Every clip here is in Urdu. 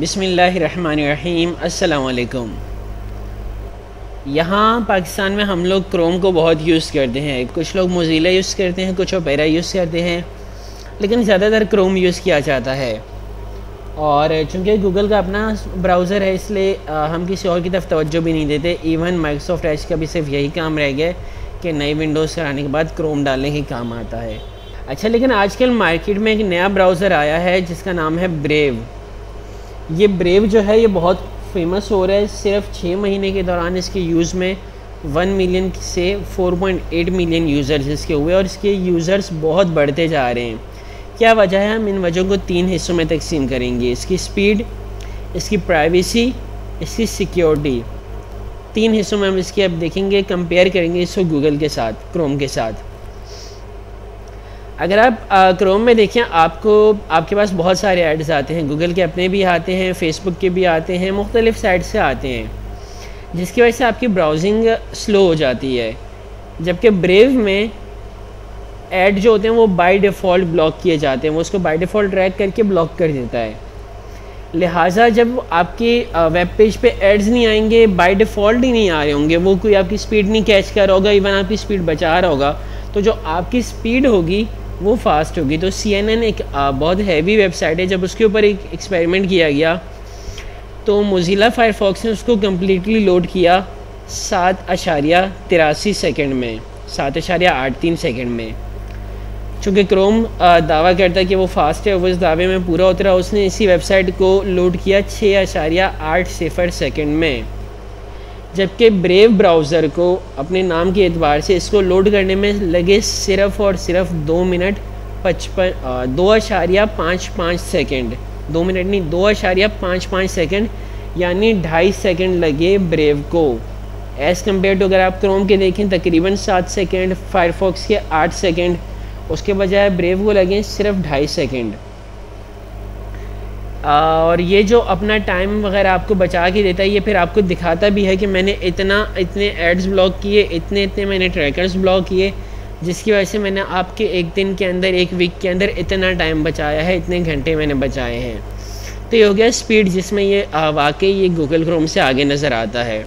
بسم اللہ الرحمن الرحیم۔ السلام علیکم۔ یہاں پاکستان میں ہم لوگ کروم کو بہت یوز کرتے ہیں۔ کچھ لوگ موزیلا یوز کرتے ہیں، کچھ اوپیرا یوز کرتے ہیں، لیکن زیادہ تر کروم یوز کیا جاتا ہے۔ اور چونکہ گوگل کا اپنا براؤزر ہے، اس لیے ہم کسی اور کی طرف توجہ بھی نہیں دیتے۔ ایون مائکروسافٹ ایچ کا بھی صرف یہی کام رہ گیا کہ نئی ونڈوز کرانے کے بعد کروم ڈالنے کے کام آتا ہے۔ اچھا لیکن آج کل مارکیٹ میں ایک نیا براؤزر آیا ہے، جس کا نام ہے بریو۔ یہ بریو جو ہے، یہ بہت فیمس ہو رہا ہے صرف چھ مہینے کے دوران اس کے یوز میں ون ملین سے four point eight million users اس کے ہوئے اور اس کے یوزرز بہت بڑھتے جا رہے ہیں۔ کیا وجہ ہے؟ ہم ان وجہوں کو تین حصوں میں تقسیم کریں گے۔ اس کی سپیڈ اس کی پرائیویسی اس کی سیکیورٹی تین حصوں میں ہم اس کی اب دیکھیں گے کمپیئر کریں گے اس کو گوگل کے ساتھ کروم کے ساتھ۔ اگر آپ کروم میں دیکھیں، آپ کو، آپ کے پاس بہت سارے ایڈز آتے ہیں۔ گوگل کے اپنے بھی آتے ہیں فیس بک کے بھی آتے ہیں، مختلف سائٹ سے آتے ہیں۔ جس کی وجہ سے آپ کی براؤزنگ سلو ہو جاتی ہے۔ جبکہ بریو میں ایڈ جو ہوتے ہیں، وہ بائی ڈیفالٹ بلاک کیے جاتے ہیں۔ وہ اس کو بائی ڈیفالٹ ٹریک کر کے بلاک کر دیتا ہے۔ لہٰذا جب آپ کی ویب پیج پہ ایڈز نہیں آئیں گے بائی ڈیفالٹ ہی نہیں آ رہے ہوں گے، وہ کوئی آپ کی سپیڈ نہیں کیچ کر رہا ہوگا ایون آپ کی سپیڈ بچا رہا ہوگا۔ تو جو آپ کی سپیڈ ہوگی وہ فاسٹ ہوگی۔ تو سی این این ایک بہت ہیوی ویب سائٹ ہے۔ جب اس کے اوپر ایک ایکسپیریمنٹ کیا گیا، تو موزیلا فائر فاکس نے اس کو کمپلیٹلی لوڈ کیا سات اشاریہ تراسی سیکنڈ میں۔ سات اشاریہ آٹھ تین سیکنڈ میں۔ چونکہ کروم دعویٰ کرتا ہے کہ وہ فاسٹ ہے وہ اس دعوے میں پورا اترا، اس نے اسی ویب سائٹ کو لوڈ کیا چھ اشاریہ آٹھ صفر سیکنڈ میں۔ جبکہ بریو براؤزر کو اپنے نام کے اعتبار سے اس کو لوڈ کرنے میں لگے صرف اور صرف دو منٹ پچپن دو اشاریہ پانچ پانچ سیکنڈ۔ دو منٹ نہیں، دو اشاریہ پانچ پانچ سیکنڈ یعنی ڈھائی سیکنڈ لگے بریو کو۔ ایز کمپیئر ٹو اگر آپ کروم کے دیکھیں، تقریباً سات سیکنڈ فائر فاکس کے آٹھ سیکنڈ۔ اس کے بجائے بریو کو لگیں صرف ڈھائی سیکنڈ۔ اور یہ جو اپنا ٹائم وغیرہ آپ کو بچا کے دیتا ہے، یہ پھر آپ کو دکھاتا بھی ہے کہ میں نے اتنا، اتنے ایڈز بلاک کیے، اتنے اتنے میں نے ٹریکرز بلاک کیے، جس کی وجہ سے میں نے آپ کے ایک دن کے اندر، ایک ویک کے اندر اتنا ٹائم بچایا ہے، اتنے گھنٹے میں نے بچائے ہیں۔ تو یہ ہو گیا سپیڈ جس میں یہ واقعی یہ گوگل کروم سے آگے نظر آتا ہے۔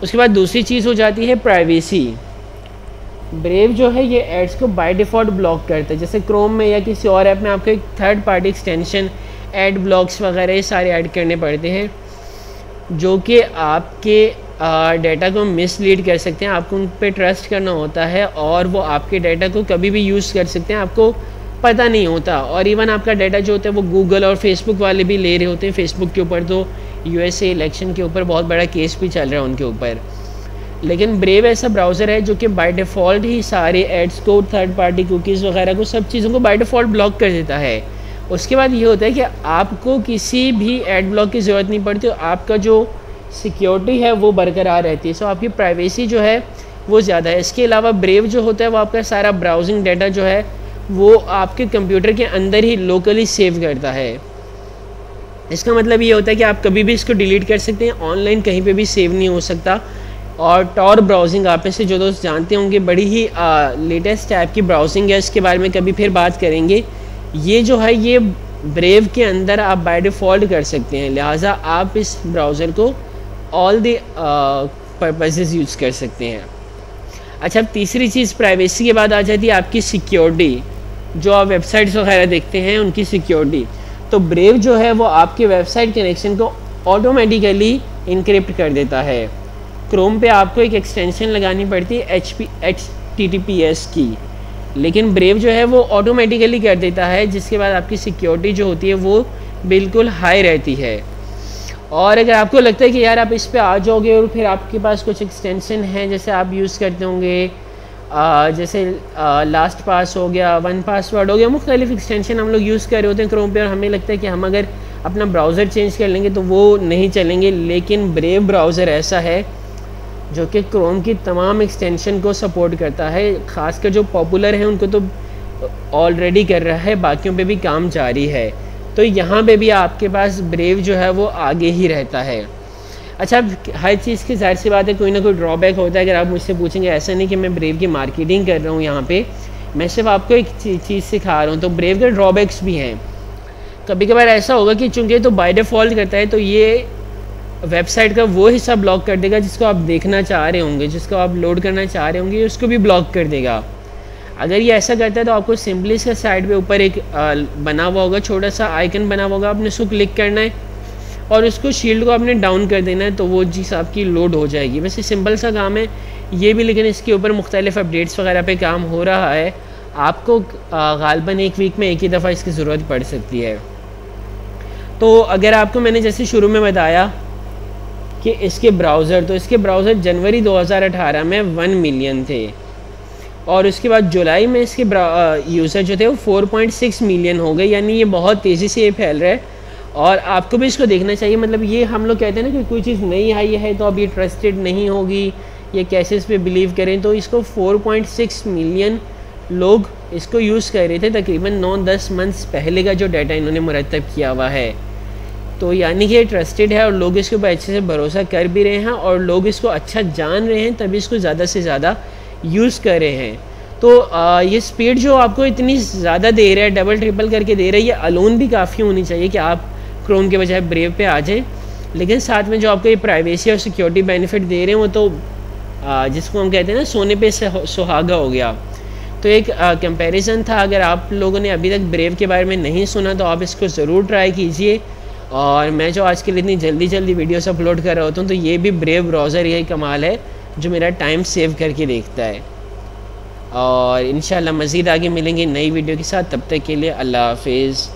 اس کے بعد دوسری چیز ہو جاتی ہے پرائیویسی بریو جو ہے، یہ ایڈز کو بائی ڈیفالٹ بلاک کرتا ہے۔ جیسے کروم میں یا کسی اور ایپ میں آپ کو ایک third party extension ad blocks وغیرہ یہ سارے ایڈ کرنے پڑتے ہیں، جو کہ آپ کے ڈیٹا کو مس لیڈ کر سکتے ہیں، آپ کو ان پہ ٹرسٹ کرنا ہوتا ہے اور وہ آپ کے ڈیٹا کو کبھی بھی یوز کر سکتے ہیں، آپ کو پتہ نہیں ہوتا۔ اور ایون آپ کا ڈیٹا جو ہوتا ہے وہ گوگل اور فیس بک والے بھی لے رہے ہوتے ہیں۔ فیس بک کے اوپر تو یو ایس اے الیکشن کے اوپر بہت بڑا کیس بھی چل رہا ہے ان کے اوپر۔ لیکن بریو ایسا براؤزر ہے جو کہ بائی ڈیفالٹ ہی سارے ایڈس کو تھرڈ پارٹی کوکیز وغیرہ کو سب چیزوں کو بائی ڈیفالٹ بلاک کر دیتا ہے۔ اس کے بعد یہ ہوتا ہے کہ آپ کو کسی بھی ایڈ بلاک کی ضرورت نہیں پڑتی آپ کا جو سیکیورٹی ہے وہ برقرار رہتی ہے۔ سو آپ کی پرائیویسی جو ہے وہ زیادہ ہے۔ اس کے علاوہ بریو جو ہوتا ہے وہ آپ کا سارا براؤزنگ ڈیٹا جو ہے وہ آپ کے کمپیوٹر کے اندر ہی لوکلی سیو کرتا ہے۔ اس کا مطلب یہ ہوتا ہے کہ آپ کبھی بھی اس کو ڈیلیٹ کر سکتے ہیں۔ آن لائن کہیں پہ بھی سیو نہیں ہو سکتا۔ اور ٹور براؤزنگ آپ سے جو دوست جانتے ہوں گے، بڑی ہی لیٹسٹ ٹائپ کی براؤزنگ ہے۔ اس کے بارے میں کبھی پھر بات کریں گے۔ یہ جو ہے یہ بریو کے اندر آپ بائی ڈیفالٹ کر سکتے ہیں، لہٰذا آپ اس براؤزر کو آل دی پرپزز یوز کر سکتے ہیں۔ اچھا اب تیسری چیز پرائیویسی کے بعد آ جاتی ہے آپ کی سیکیورٹی جو آپ ویب سائٹس وغیرہ دیکھتے ہیں، ان کی سیکیورٹی تو بریو جو ہے وہ آپ کے ویب سائٹ کنیکشن کو آٹومیٹیکلی انکرپٹ کر دیتا ہے۔ کروم پہ آپ کو ایک ایکسٹینشن لگانی پڑتی ہے H P H T T P S کی۔ لیکن بریو جو ہے وہ آٹومیٹیکلی کر دیتا ہے، جس کے بعد آپ کی سیکیورٹی جو ہوتی ہے وہ بالکل ہائی رہتی ہے۔ اور اگر آپ کو لگتا ہے کہ یار آپ اس پہ آ جاؤ گے اور پھر آپ کے پاس کچھ ایکسٹینشن ہیں، جیسے آپ یوز کرتے ہوں گے جیسے لاسٹ پاس ہو گیا ون پاس ورڈ ہو گیا، مختلف ایکسٹینشن ہم لوگ یوز کر رہے ہوتے ہیں کروم پہ اور ہمیں لگتا ہے کہ ہم اگر اپنا براؤزر چینج کر لیں گے تو وہ نہیں چلیں گے۔ لیکن بریو براؤزر ایسا ہے جو کہ کروم کی تمام ایکسٹینشن کو سپورٹ کرتا ہے، خاص کر جو پاپولر ہیں، ان کو تو آلریڈی کر رہا ہے، باقیوں پہ بھی کام جاری ہے۔ تو یہاں پہ بھی آپ کے پاس بریو جو ہے، وہ آگے ہی رہتا ہے۔ اچھا ہر چیز کی ظاہر سی بات ہے، کوئی نہ کوئی ڈرا بیک ہوتا ہے۔ اگر آپ مجھ سے پوچھیں گے، ایسا نہیں کہ میں بریو کی مارکیٹنگ کر رہا ہوں یہاں پہ۔ میں صرف آپ کو ایک چیز سکھا رہا ہوں۔ تو بریو کے ڈرا بیکس بھی ہیں۔ کبھی کبھار ایسا ہوگا کہ چونکہ تو بائی ڈیفالٹ کرتا ہے، تو یہ ویب سائٹ کا وہ حصہ بلاک کر دے گا جس کو آپ دیکھنا چاہ رہے ہوں گے، جس کو آپ لوڈ کرنا چاہ رہے ہوں گے، اس کو بھی بلاک کر دے گا۔ اگر یہ ایسا کرتا ہے تو آپ کو سمپلی اس کا سائڈ پہ اوپر ایک بنا ہوا ہوگا، چھوٹا سا آئیکن بنا ہوا ہوگا۔ آپ نے اس کو کلک کرنا ہے اور اس کو شیلڈ کو آپ نے ڈاؤن کر دینا ہے تو وہ چیز آپ کی لوڈ ہو جائے گی۔ ویسے سمپل سا کام ہے، یہ بھی لیکن اس کے اوپر مختلف اپڈیٹس وغیرہ پہ کام ہو رہا ہے۔ آپ کو غالباً ایک ویک میں ایک ہی دفعہ اس کی ضرورت پڑ سکتی ہے۔ تو اگر آپ کو میں نے جیسے شروع میں بتایا کہ اس کے براؤزر، تو اس کے براؤزر جنوری دو ہزار اٹھارہ میں ون ملین تھے۔ اور اس کے بعد جولائی میں اس کے یوزر جو تھے وہ فور پوائنٹ سکس ملین ہو گئے یعنی یہ بہت تیزی سے یہ پھیل رہا ہے۔ اور آپ کو بھی اس کو دیکھنا چاہیے مطلب یہ ہم لوگ کہتے ہیں نا کہ کوئی چیز نہیں آئی ہے تو اب یہ ٹرسٹڈ نہیں ہوگی، یہ کیسے اس پہ بلیو کریں؟ تو اس کو فور پوائنٹ سکس ملین لوگ اس کو یوز کر رہے تھے تقریباً نو دس منتھس پہلے کا جو ڈیٹا انہوں نے مرتب کیا ہوا ہے۔ تو یعنی کہ یہ ٹرسٹڈ ہے اور لوگ اس کے اوپر اچھے سے بھروسہ کر بھی رہے ہیں اور لوگ اس کو اچھا جان رہے ہیں، تبھی اس کو زیادہ سے زیادہ یوز کر رہے ہیں۔ تو یہ سپیڈ جو آپ کو اتنی زیادہ دے رہا ہے ڈبل ٹرپل کر کے دے رہا ہے، یہ الون بھی کافی ہونی چاہیے کہ آپ کروم کے بجائے بریو پہ آ جائیں۔ لیکن ساتھ میں جو آپ کو یہ پرائیویسی اور سیکیورٹی بینیفٹ دے رہے ہیں، وہ تو جس کو ہم کہتے ہیں نا، سونے پہ سہاگا ہو گیا۔ تو ایک کمپیریزن تھا۔ اگر آپ لوگوں نے ابھی تک بریو کے بارے میں نہیں سنا، تو آپ اس کو ضرور ٹرائی کیجیے۔ اور میں جو آج کے لیے اتنی جلدی جلدی ویڈیوز اپلوڈ کر رہا ہوتا ہوں تو یہ بھی بریو براؤزر یہی کمال ہے جو میرا ٹائم سیو کر کے دیکھتا ہے۔ اور انشاءاللہ مزید آگے ملیں گے نئی ویڈیو کے ساتھ۔ تب تک کے لیے اللہ حافظ۔